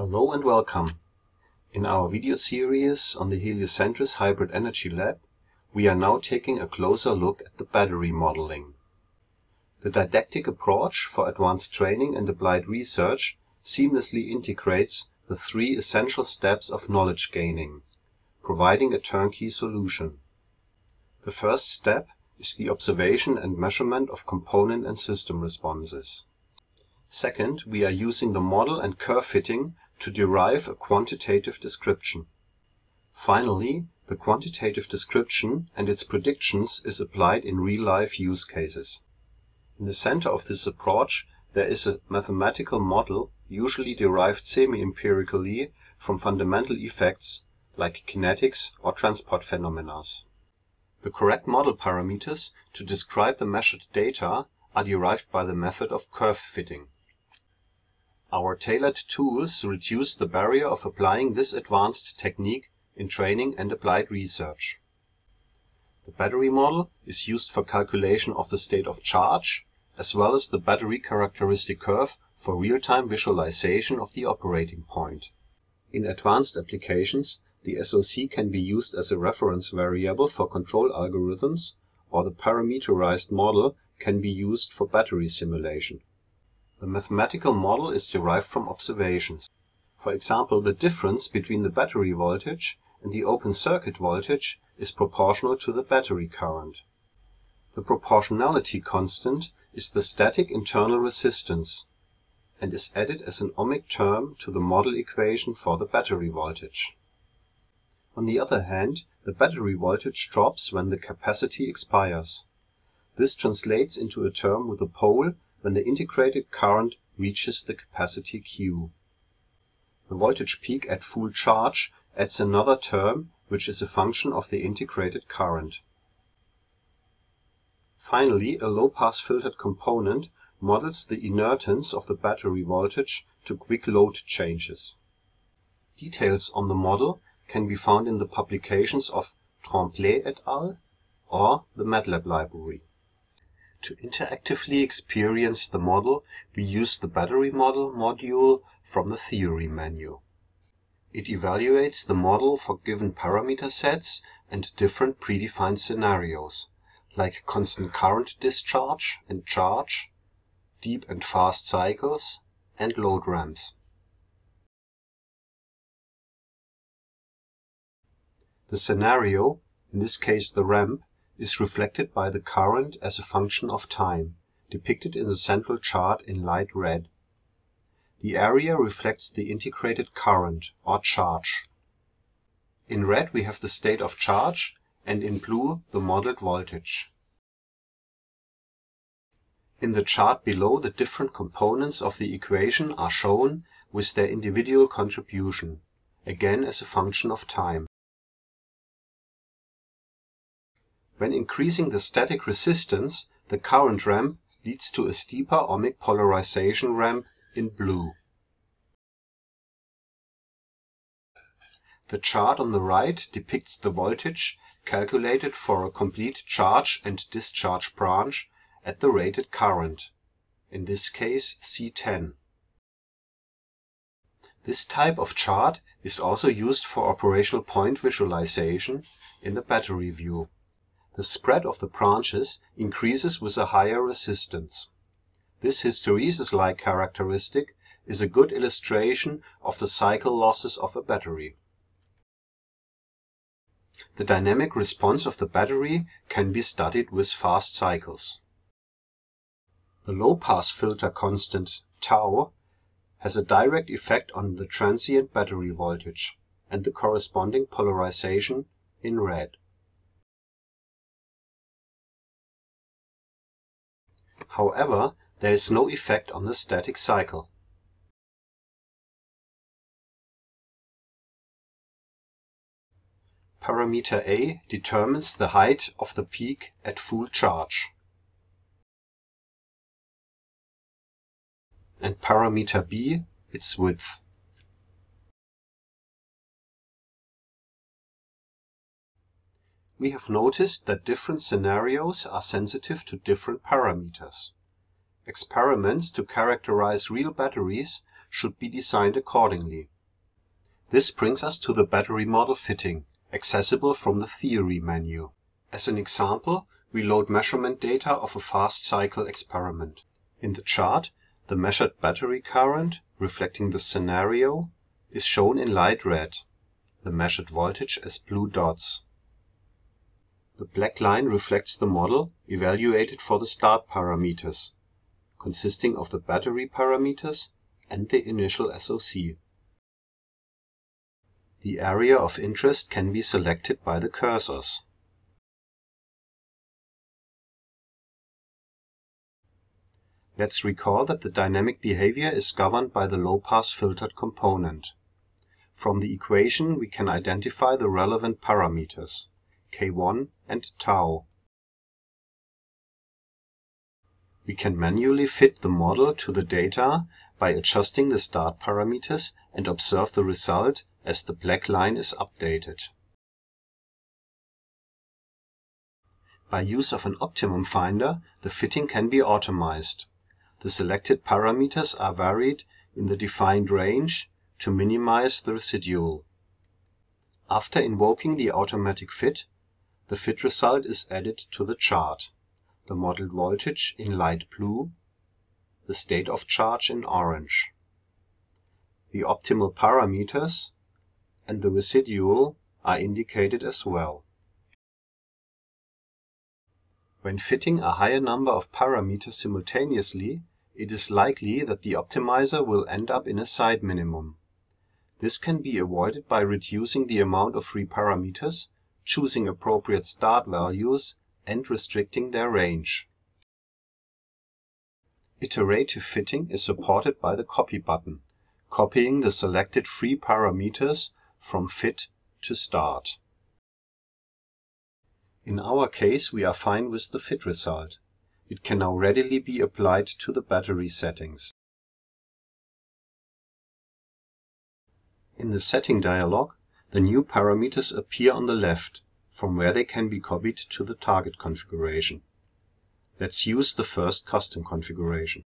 Hello and welcome. In our video series on the Heliocentris Hybrid Energy Lab, we are now taking a closer look at the battery modeling. The didactic approach for advanced training and applied research seamlessly integrates the three essential steps of knowledge gaining, providing a turnkey solution. The first step is the observation and measurement of component and system responses. Second, we are using the model and curve fitting to derive a quantitative description. Finally, the quantitative description and its predictions is applied in real-life use cases. In the center of this approach there is a mathematical model usually derived semi-empirically from fundamental effects like kinetics or transport phenomena. The correct model parameters to describe the measured data are derived by the method of curve fitting. Our tailored tools reduce the barrier of applying this advanced technique in training and applied research. The battery model is used for calculation of the state of charge, as well as the battery characteristic curve for real-time visualization of the operating point. In advanced applications, the SOC can be used as a reference variable for control algorithms, or the parameterized model can be used for battery simulation. The mathematical model is derived from observations. For example, the difference between the battery voltage and the open circuit voltage is proportional to the battery current. The proportionality constant is the static internal resistance, and is added as an ohmic term to the model equation for the battery voltage. On the other hand, the battery voltage drops when the capacity expires. This translates into a term with a pole when the integrated current reaches the capacity Q. The voltage peak at full charge adds another term which is a function of the integrated current. Finally, a low-pass filtered component models the inertance of the battery voltage to quick load changes. Details on the model can be found in the publications of Tremblay et al. or the MATLAB library. To interactively experience the model we use the Battery Model module from the Theory menu. It evaluates the model for given parameter sets and different predefined scenarios, like constant current discharge and charge, deep and fast cycles, and load ramps. The scenario, in this case the ramp, is reflected by the current as a function of time, depicted in the central chart in light red. The area reflects the integrated current, or charge. In red we have the state of charge, and in blue the modeled voltage. In the chart below the different components of the equation are shown with their individual contribution, again as a function of time. When increasing the static resistance, the current ramp leads to a steeper ohmic polarization ramp in blue. The chart on the right depicts the voltage calculated for a complete charge and discharge branch at the rated current, in this case C10. This type of chart is also used for operational point visualization in the battery view. The spread of the branches increases with a higher resistance. This hysteresis-like characteristic is a good illustration of the cycle losses of a battery. The dynamic response of the battery can be studied with fast cycles. The low-pass filter constant tau has a direct effect on the transient battery voltage and the corresponding polarization in red. However, there is no effect on the static cycle. Parameter A determines the height of the peak at full charge. And parameter B its width. We have noticed that different scenarios are sensitive to different parameters. Experiments to characterize real batteries should be designed accordingly. This brings us to the battery model fitting, accessible from the Theory menu. As an example, we load measurement data of a fast cycle experiment. In the chart, the measured battery current, reflecting the scenario, is shown in light red, the measured voltage as blue dots. The black line reflects the model evaluated for the start parameters, consisting of the battery parameters and the initial SOC. The area of interest can be selected by the cursors. Let's recall that the dynamic behavior is governed by the low-pass filtered component. From the equation we can identify the relevant parameters, k1 and tau. We can manually fit the model to the data by adjusting the start parameters and observe the result as the black line is updated. By use of an optimum finder, the fitting can be automized. The selected parameters are varied in the defined range to minimize the residual. After invoking the automatic fit, the fit result is added to the chart, the modeled voltage in light blue, the state of charge in orange. The optimal parameters and the residual are indicated as well. When fitting a higher number of parameters simultaneously, it is likely that the optimizer will end up in a side minimum. This can be avoided by reducing the amount of free parameters, choosing appropriate start values, and restricting their range. Iterative fitting is supported by the Copy button, copying the selected free parameters from fit to start. In our case we are fine with the fit result. It can now readily be applied to the battery settings. In the Setting dialog, the new parameters appear on the left, from where they can be copied to the target configuration. Let's use the first custom configuration.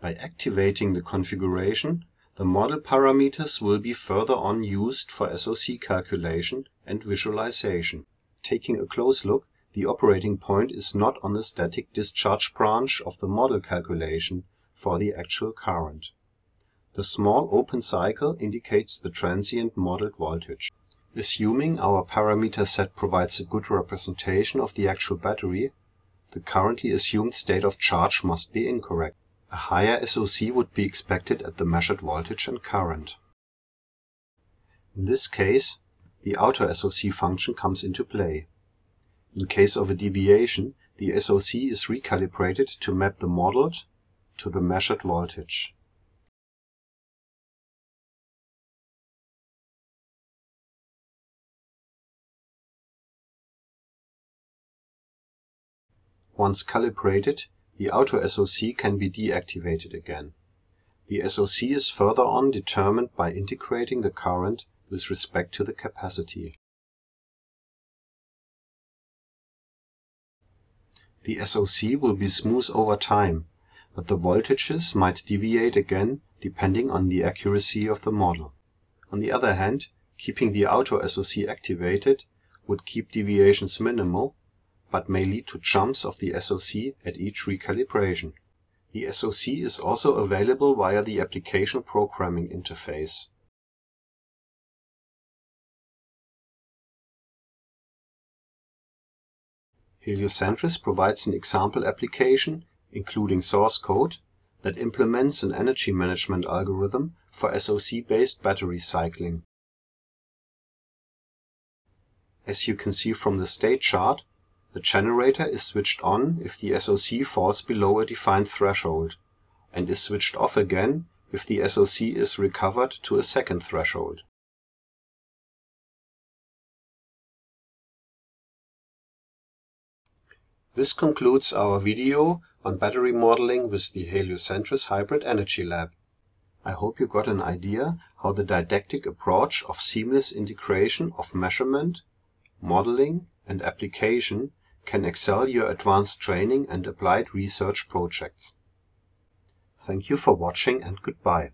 By activating the configuration, the model parameters will be further on used for SOC calculation and visualization. Taking a close look, the operating point is not on the static discharge branch of the model calculation for the actual current. The small open cycle indicates the transient modeled voltage. Assuming our parameter set provides a good representation of the actual battery, the currently assumed state of charge must be incorrect. A higher SOC would be expected at the measured voltage and current. In this case, the auto SOC function comes into play. In case of a deviation, the SOC is recalibrated to map the modeled to the measured voltage. Once calibrated, the auto SOC can be deactivated again. The SOC is further on determined by integrating the current with respect to the capacity. The SOC will be smooth over time, but the voltages might deviate again depending on the accuracy of the model. On the other hand, keeping the auto SOC activated would keep deviations minimal but may lead to jumps of the SoC at each recalibration. The SoC is also available via the application programming interface. Heliocentris provides an example application, including source code, that implements an energy management algorithm for SoC-based battery cycling. As you can see from the state chart, the generator is switched on if the SoC falls below a defined threshold, and is switched off again if the SoC is recovered to a second threshold. This concludes our video on battery modeling with the Heliocentris Hybrid Energy Lab. I hope you got an idea how the didactic approach of seamless integration of measurement modeling, and application can excel your advanced training and applied research projects. Thank you for watching and goodbye.